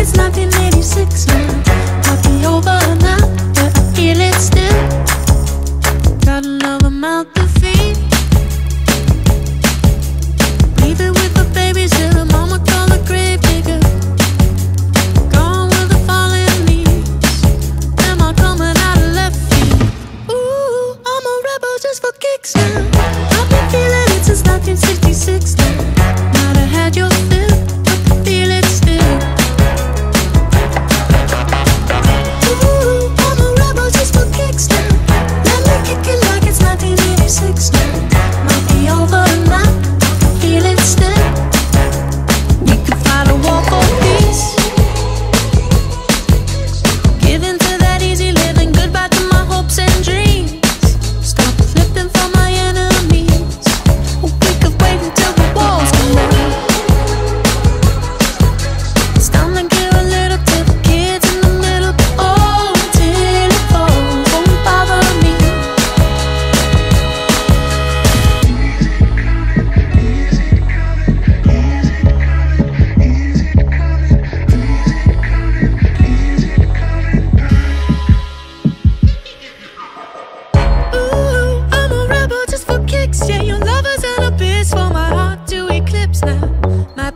it's 1986 now. Be over now, but I feel it still. Got to feed. With the babysitter, mama grave digger. Gone with the falling leaves. Am I coming out of left field? Ooh, I'm a rebel just for kicks now.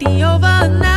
the overnight.